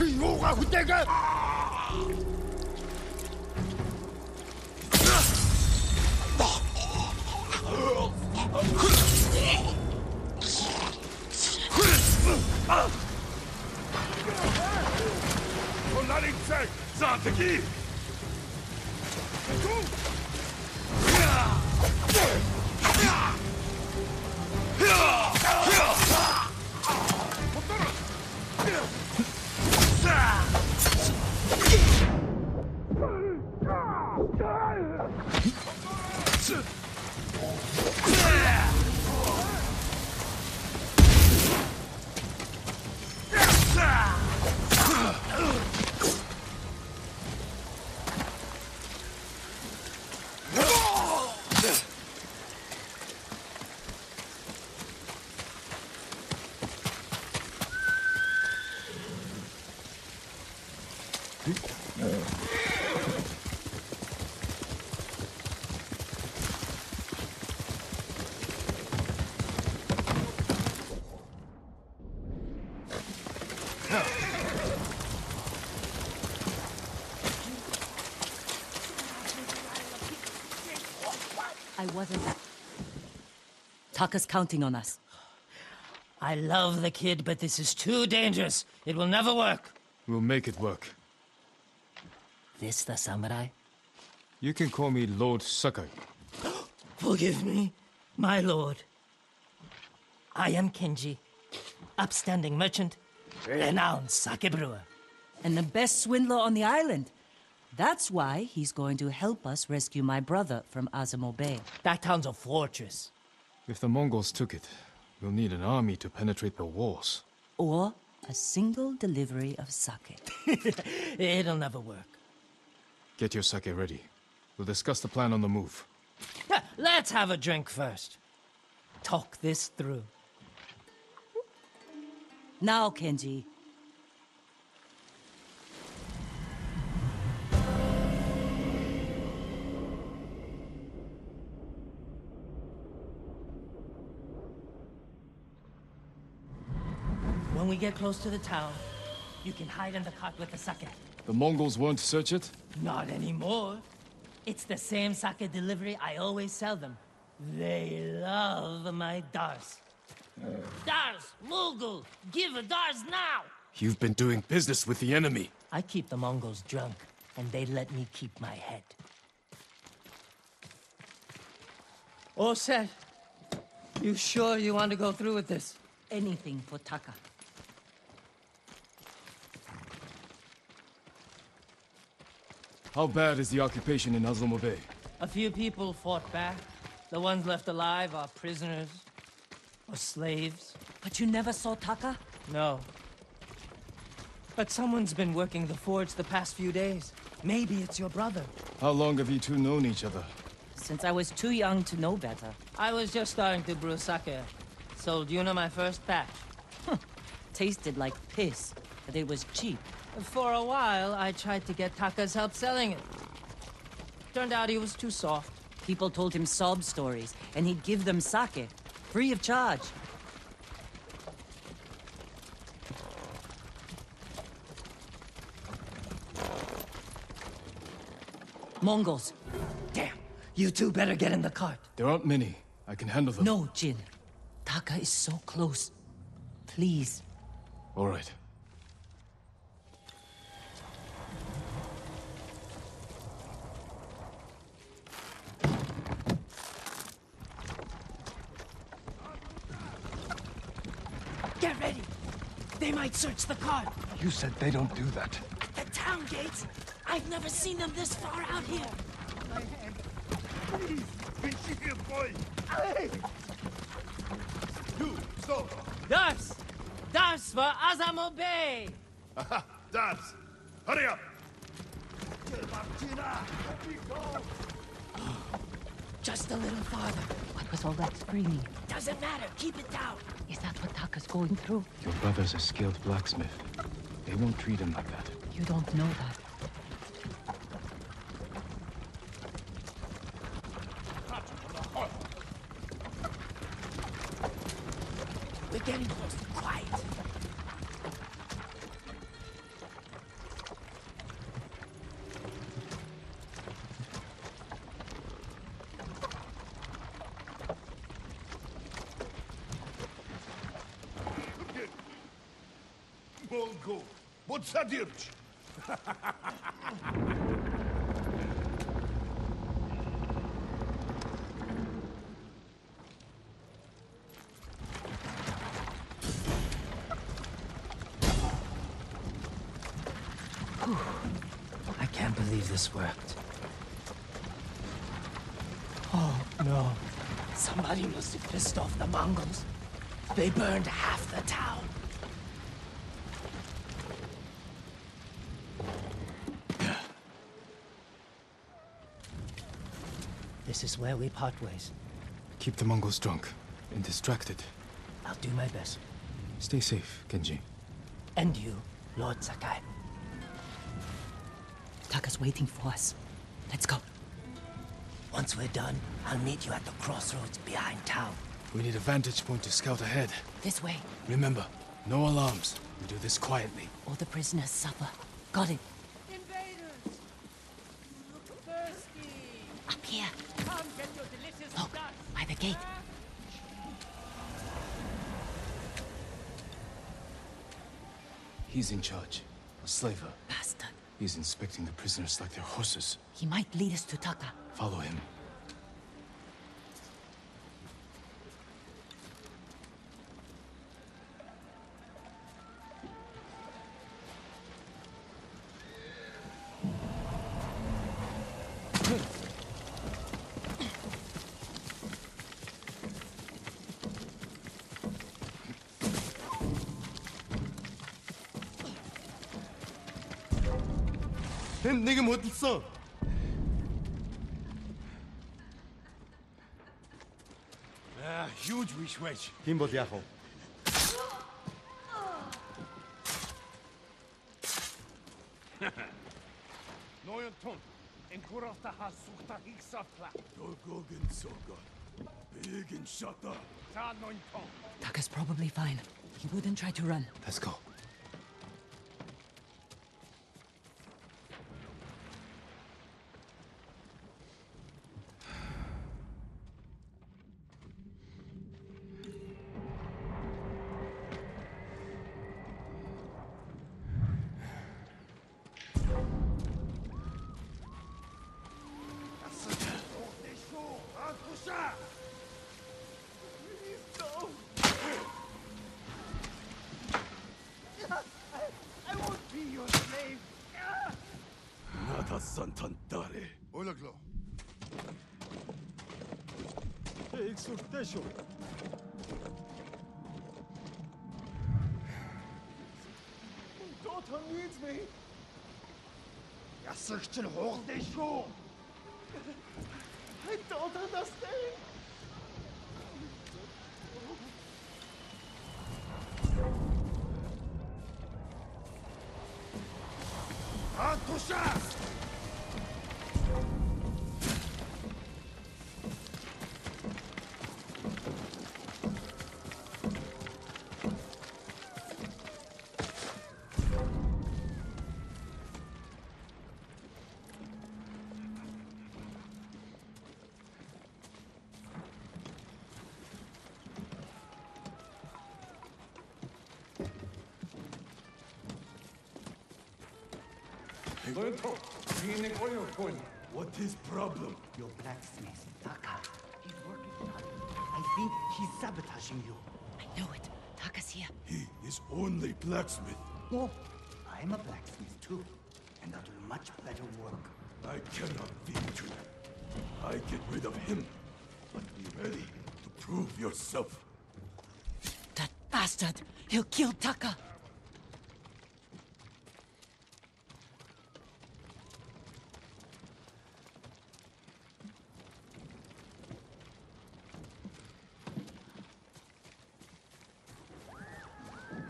Chuyoura Hutega Kolarice, zatki! Tu! Zateki! I wasn't. Taka's counting on us. I love the kid, but this is too dangerous. It will never work. We'll make it work. This the samurai? You can call me Lord Sakai. Forgive me, my lord. I am Kenji, upstanding merchant, renowned sake brewer. And the best swindler on the island. That's why he's going to help us rescue my brother from Azamo Bay. That town's a fortress. If the Mongols took it, we'll need an army to penetrate the walls. Or a single delivery of sake. It'll never work. Get your sake ready. We'll discuss the plan on the move. Let's have a drink first. Talk this through. Now, Kenji. We get close to the town, you can hide in the cart with the sake. The Mongols won't search it? Not anymore. It's the same sake delivery I always sell them. They love my Dars. Dars, Mogul, give a Dars now! You've been doing business with the enemy. I keep the Mongols drunk, and they let me keep my head. All set. You sure you want to go through with this? Anything for Taka. How bad is the occupation in Azamo Bay? A few people fought back. The ones left alive are prisoners or slaves. But you never saw Taka? No. But someone's been working the forge the past few days. Maybe it's your brother. How long have you two known each other? Since I was too young to know better. I was just starting to brew sake. Sold Yuna my first batch. Tasted like piss, but it was cheap. For a while, I tried to get Taka's help selling it. Turned out he was too soft. People told him sob stories, and he'd give them sake, free of charge. Mongols. Damn, you two better get in the cart. There aren't many. I can handle them. No, Jin. Taka is so close. Please. All right. Get ready. They might search the cart. You said they don't do that. At The town gates. I've never seen them this far out here. Please, be careful, boy! You, stop! Dars! Dars for Azamo Bay! Aha, Dars! Hurry up! Just a little farther. What was all that screaming? Doesn't matter. Keep it down. Is that what Taka's going through? Your brother's a skilled blacksmith. They won't treat him like that. You don't know that. We're getting close. Go. But Sadirch. I can't believe this worked. Oh, no. Somebody must have pissed off the Mongols. They burned half the town. This is where we part ways. Keep the Mongols drunk and distracted. I'll do my best. Stay safe, Kenji. And you, Lord Sakai. Taka's waiting for us. Let's go. Once we're done, I'll meet you at the crossroads behind town. We need a vantage point to scout ahead. This way. Remember, no alarms. We do this quietly. All the prisoners suffer. Got it. Invaders! You look thirsty! Up here. Come get your delicious Look, dust! by the gate. He's in charge. A slaver. Bastard. He's inspecting the prisoners like they're horses. He might lead us to Taka. Follow him. 내게 못 있어. Ah, huge wish wedge. 김보디아호. Neuen Ton. En kurasta has sukta hiksatla. Dogogen soga. Big and shata. Ta neun ton. Taka's probably fine. He wouldn't try to run. Let's go. Sant'Antare. Oilaklo. Hey, exhortation. Daughter needs me. Ясах чинь хуурдэн шүү. Daughter does thing. Ah, Tushas! What is problem? Your blacksmith, Taka. He's working hard. I think he's sabotaging you. I know it. Taka's here. He is only blacksmith. No, I'm a blacksmith too. And I'll do much better work. I cannot beat you. I get rid of him. But be ready to prove yourself. That bastard! He'll kill Taka!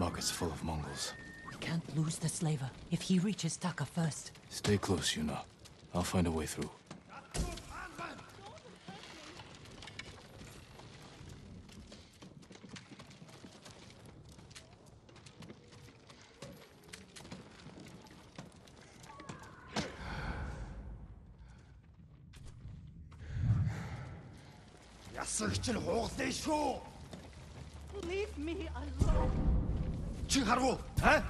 Market's full of Mongols. We can't lose the slaver if he reaches Taka first. Stay close, Yuna. I'll find a way through. Ясагч нь хугалдаа шүү. Чи харгу. Аа?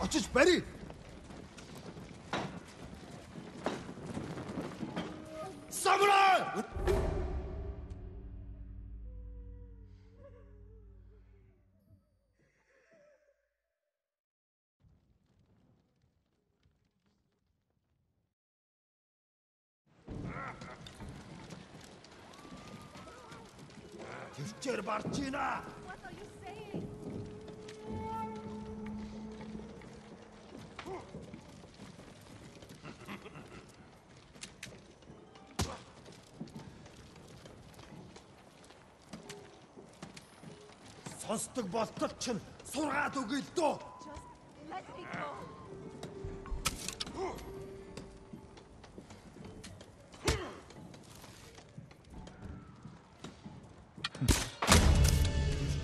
Очиж барь. Самурай! Тэр чэр барж байна. хонсдог болтол чинь сургаад өгөөл дөө. Let me go.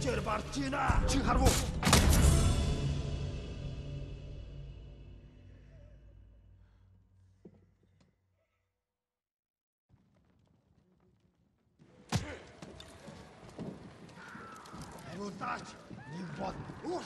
Чэр барчина чи харвуу Плутать ну не вот. Ух!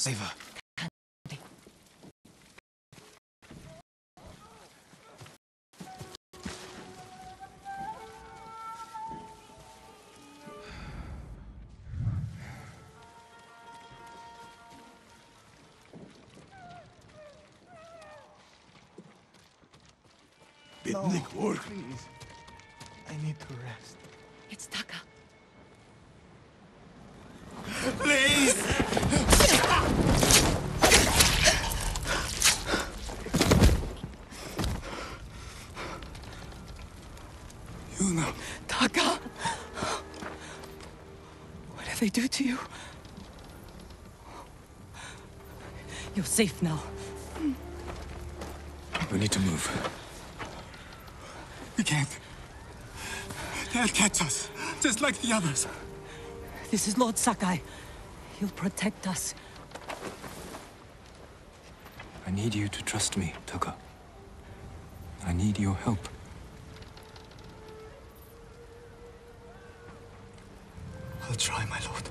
Saver. No, please. I need to rest. It's Taka. Please! To you? You're safe now. We need to move. We can't. They'll catch us, just like the others. This is Lord Sakai. He'll protect us. I need you to trust me, Taka. I need your help. I'll try, my lord.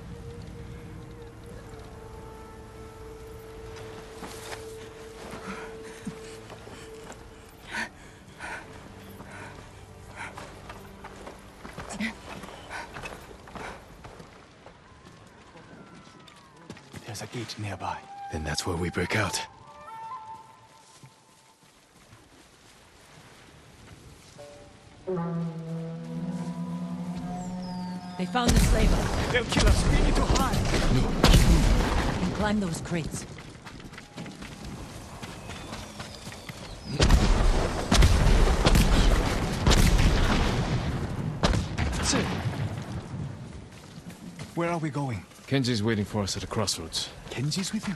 That's where we break out. They found the slaver. They'll kill us. We need to hide. You can climb those crates. That's it. Where are we going? Kenji's waiting for us at the crossroads. Kenji's with you?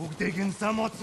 Who digging some what's?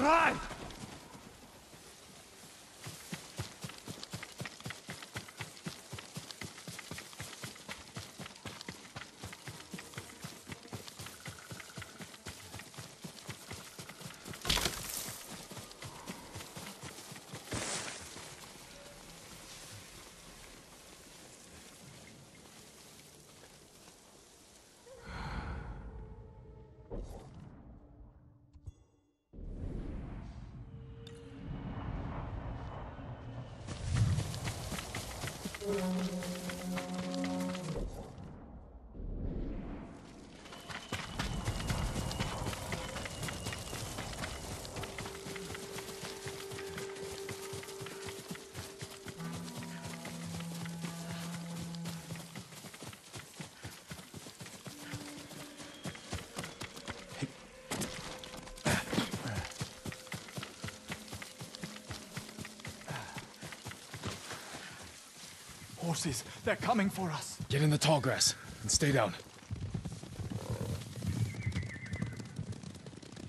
They're coming for us. Get in the tall grass and stay down.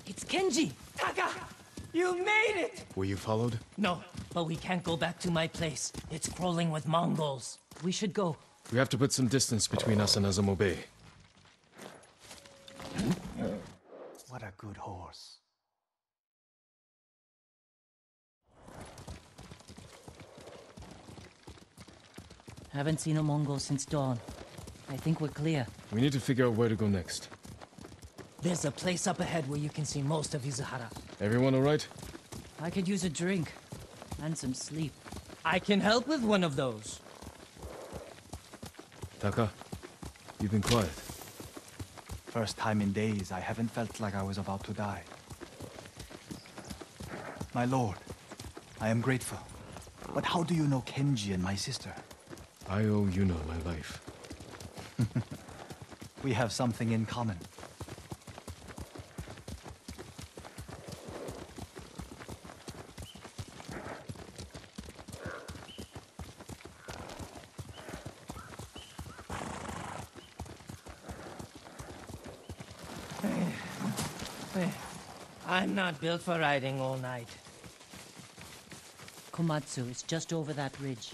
It's Kenji! Taka! You made it! Were you followed? No, but we can't go back to my place. It's crawling with Mongols. We should go. We have to put some distance between us and Azamo What a good horse. Haven't seen a Mongol since dawn. I think we're clear. We need to figure out where to go next. There's a place up ahead where you can see most of Izuhara. Everyone all right? I could use a drink. And some sleep. I can help with one of those. Taka, you've been quiet. First time in days I haven't felt like I was about to die. My lord, I am grateful. But how do you know Kenji and my sister? I owe Yuna my life. We have something in common. I'm not built for riding all night. Komatsu is just over that ridge.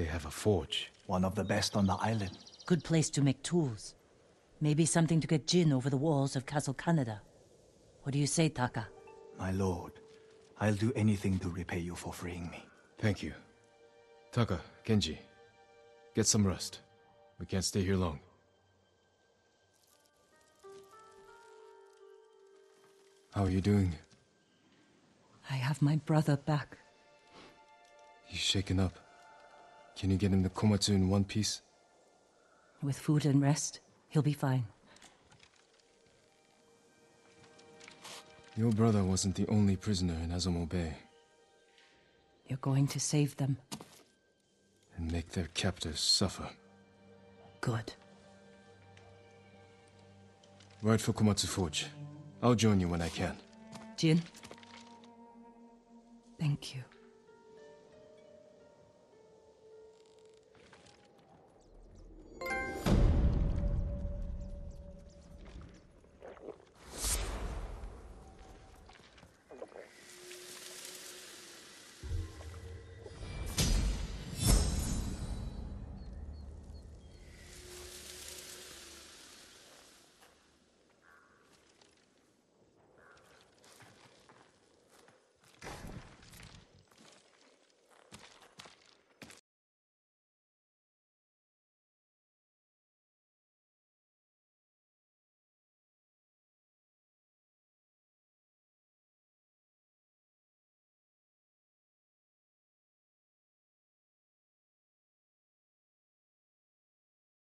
They have a forge. One of the best on the island. Good place to make tools. Maybe something to get Jin over the walls of Castle Kaneda. What do you say, Taka? My lord, I'll do anything to repay you for freeing me. Thank you. Taka, Kenji, get some rest. We can't stay here long. How are you doing? I have my brother back. He's shaken up. Can you get him to Komatsu in one piece? With food and rest, he'll be fine. Your brother wasn't the only prisoner in Azamo Bay, You're going to save them. and make their captors suffer. Good. Ride for Komatsu Forge. I'll join you when I can. Jin? Thank you.